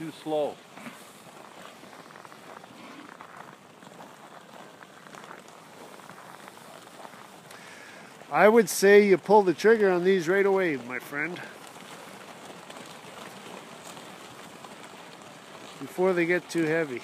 too slow. I would say you pull the trigger on these right away, my friend. Before they get too heavy.